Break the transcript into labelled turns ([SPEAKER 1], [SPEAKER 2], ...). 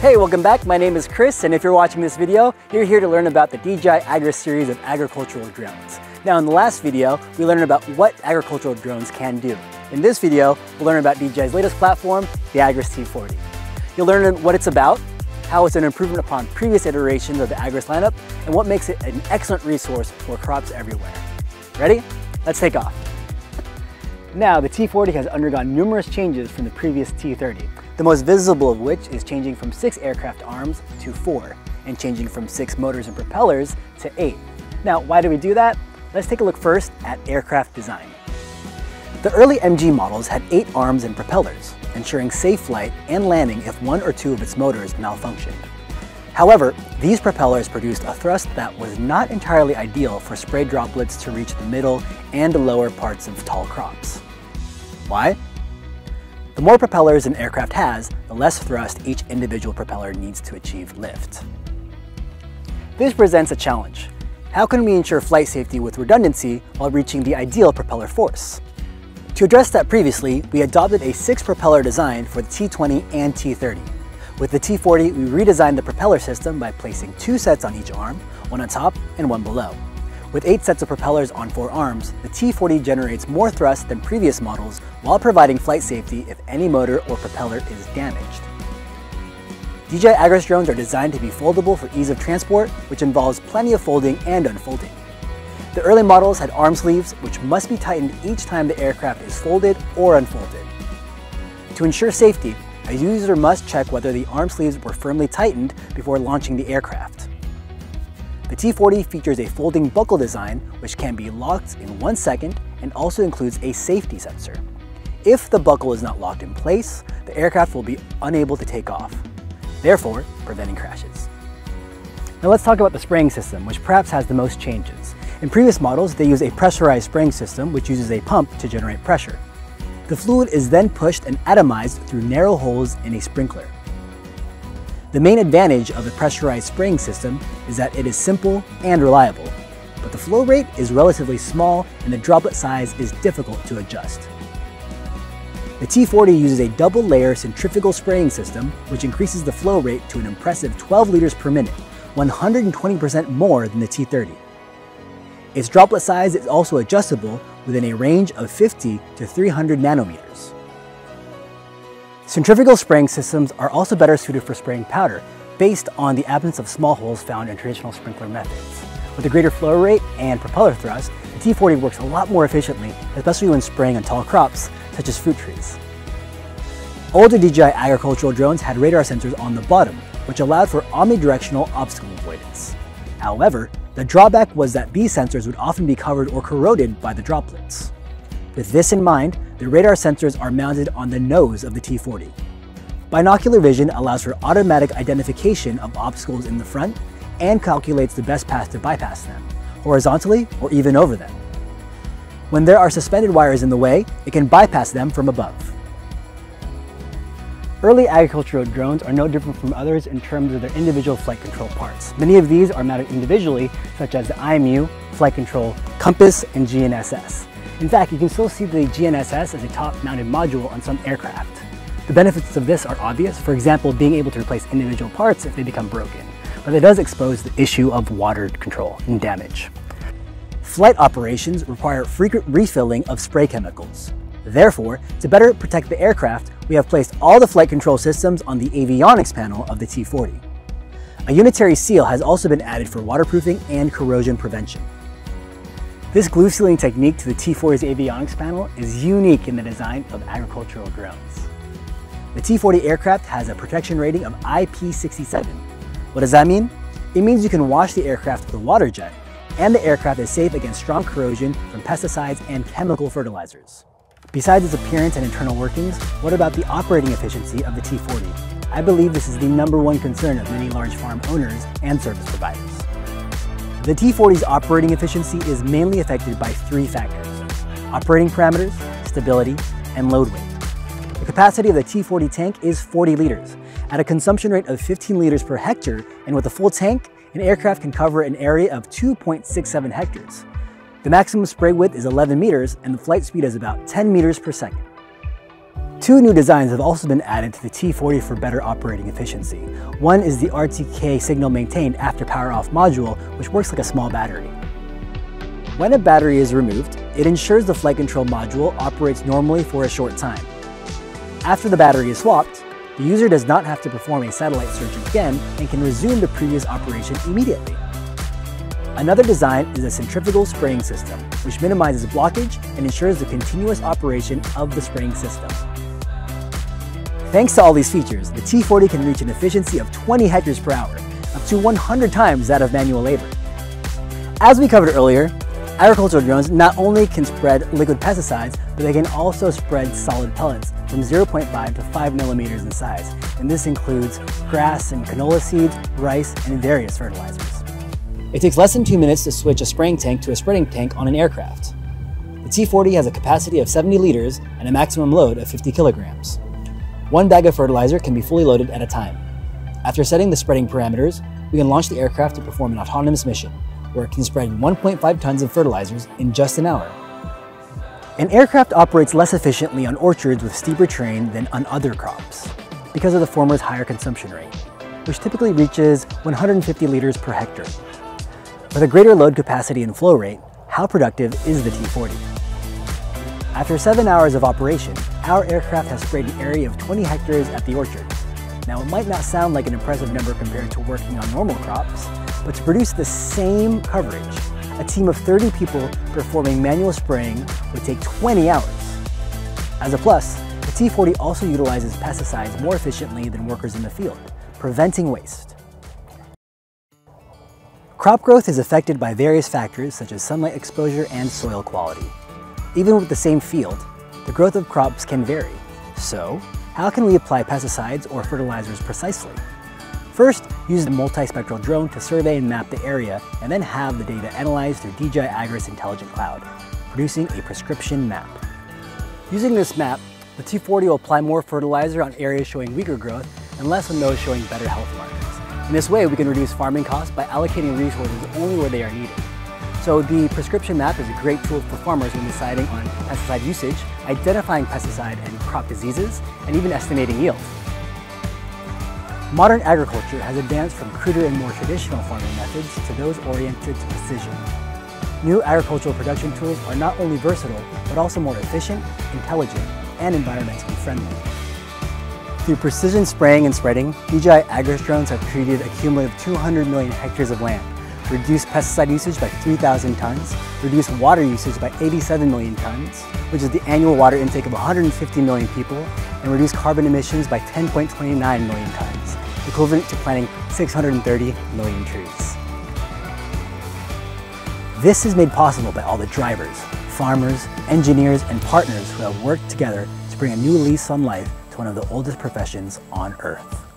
[SPEAKER 1] Hey, welcome back. My name is Chris, and if you're watching this video, you're here to learn about the DJI Agras series of agricultural drones. Now, in the last video, we learned about what agricultural drones can do. In this video, we'll learn about DJI's latest platform, the Agras T40. You'll learn what it's about, how it's an improvement upon previous iterations of the Agras lineup, and what makes it an excellent resource for crops everywhere. Ready? Let's take off. Now, the T40 has undergone numerous changes from the previous T30, the most visible of which is changing from six aircraft arms to four, and changing from six motors and propellers to eight. Now, why do we do that? Let's take a look first at aircraft design. The early MG models had eight arms and propellers, ensuring safe flight and landing if one or two of its motors malfunctioned. However, these propellers produced a thrust that was not entirely ideal for spray droplets to reach the middle and lower parts of tall crops. Why? The more propellers an aircraft has, the less thrust each individual propeller needs to achieve lift. This presents a challenge. How can we ensure flight safety with redundancy while reaching the ideal propeller force? To address that previously, we adopted a six propeller design for the T20 and T30. With the T40, we redesigned the propeller system by placing two sets on each arm, one on top and one below. With eight sets of propellers on four arms, the T40 generates more thrust than previous models while providing flight safety if any motor or propeller is damaged. DJI Agras drones are designed to be foldable for ease of transport, which involves plenty of folding and unfolding. The early models had arm sleeves, which must be tightened each time the aircraft is folded or unfolded. To ensure safety, a user must check whether the arm sleeves were firmly tightened before launching the aircraft. The T40 features a folding buckle design which can be locked in one second and also includes a safety sensor. If the buckle is not locked in place, the aircraft will be unable to take off, therefore preventing crashes. Now let's talk about the spraying system, which perhaps has the most changes. In previous models, they use a pressurized spraying system which uses a pump to generate pressure. The fluid is then pushed and atomized through narrow holes in a sprinkler. The main advantage of the pressurized spraying system is that it is simple and reliable, but the flow rate is relatively small and the droplet size is difficult to adjust. The T40 uses a double layer centrifugal spraying system which increases the flow rate to an impressive 12 liters per minute, 120% more than the T30. Its droplet size is also adjustable within a range of 50 to 300 nanometers. Centrifugal spraying systems are also better suited for spraying powder, based on the absence of small holes found in traditional sprinkler methods. With a greater flow rate and propeller thrust, the T40 works a lot more efficiently, especially when spraying on tall crops, such as fruit trees. Older DJI agricultural drones had radar sensors on the bottom, which allowed for omnidirectional obstacle avoidance. However, the drawback was that these sensors would often be covered or corroded by the droplets. With this in mind, the radar sensors are mounted on the nose of the T40. Binocular vision allows for automatic identification of obstacles in the front and calculates the best path to bypass them, horizontally or even over them. When there are suspended wires in the way, it can bypass them from above. Early agricultural drones are no different from others in terms of their individual flight control parts. Many of these are mounted individually, such as the IMU, flight control, compass, and GNSS. In fact, you can still see the GNSS as a top-mounted module on some aircraft. The benefits of this are obvious, for example, being able to replace individual parts if they become broken, but it does expose the issue of water control and damage. Flight operations require frequent refilling of spray chemicals. Therefore, to better protect the aircraft, we have placed all the flight control systems on the avionics panel of the T-40. A unitary seal has also been added for waterproofing and corrosion prevention. This glue sealing technique to the T40's avionics panel is unique in the design of agricultural drones. The T40 aircraft has a protection rating of IP67. What does that mean? It means you can wash the aircraft with a water jet, and the aircraft is safe against strong corrosion from pesticides and chemical fertilizers. Besides its appearance and internal workings, what about the operating efficiency of the T40? I believe this is the number one concern of many large farm owners and service providers. The T40's operating efficiency is mainly affected by three factors, operating parameters, stability, and load weight. The capacity of the T40 tank is 40 liters. At a consumption rate of 15 liters per hectare, and with a full tank, an aircraft can cover an area of 2.67 hectares. The maximum spray width is 11 meters, and the flight speed is about 10 meters per second. Two new designs have also been added to the T40 for better operating efficiency. One is the RTK signal maintained after power off module, which works like a small battery. When a battery is removed, it ensures the flight control module operates normally for a short time. After the battery is swapped, the user does not have to perform a satellite search again and can resume the previous operation immediately. Another design is a centrifugal spraying system, which minimizes blockage and ensures the continuous operation of the spraying system. Thanks to all these features, the T40 can reach an efficiency of 20 hectares per hour, up to 100 times that of manual labor. As we covered earlier, agricultural drones not only can spread liquid pesticides, but they can also spread solid pellets from 0.5 to 5 millimeters in size, and this includes grass and canola seeds, rice, and various fertilizers. It takes less than two minutes to switch a spraying tank to a spreading tank on an aircraft. The T40 has a capacity of 70 liters and a maximum load of 50 kilograms. One bag of fertilizer can be fully loaded at a time. After setting the spreading parameters, we can launch the aircraft to perform an autonomous mission, where it can spread 1.5 tons of fertilizers in just an hour. An aircraft operates less efficiently on orchards with steeper terrain than on other crops, because of the former's higher consumption rate, which typically reaches 150 liters per hectare. With a greater load capacity and flow rate, how productive is the T40? After seven hours of operation, our aircraft has sprayed an area of 20 hectares at the orchard. Now it might not sound like an impressive number compared to working on normal crops, but to produce the same coverage, a team of 30 people performing manual spraying would take 20 hours. As a plus, the T40 also utilizes pesticides more efficiently than workers in the field, preventing waste. Crop growth is affected by various factors such as sunlight exposure and soil quality. Even with the same field, the growth of crops can vary. So, how can we apply pesticides or fertilizers precisely? First, use the multispectral drone to survey and map the area, and then have the data analyzed through DJI Agras Intelligent Cloud, producing a prescription map. Using this map, the T40 will apply more fertilizer on areas showing weaker growth and less on those showing better health markers. In this way, we can reduce farming costs by allocating resources only where they are needed. So the prescription map is a great tool for farmers when deciding on pesticide usage, identifying pesticide and crop diseases, and even estimating yield. Modern agriculture has advanced from cruder and more traditional farming methods to those oriented to precision. New agricultural production tools are not only versatile, but also more efficient, intelligent, and environmentally friendly. Through precision spraying and spreading, DJI Agras drones have treated a cumulative 200 million hectares of land reduce pesticide usage by 3,000 tons, reduce water usage by 87 million tons, which is the annual water intake of 150 million people, and reduce carbon emissions by 10.29 million tons, equivalent to planting 630 million trees. This is made possible by all the drivers, farmers, engineers, and partners who have worked together to bring a new lease on life to one of the oldest professions on Earth.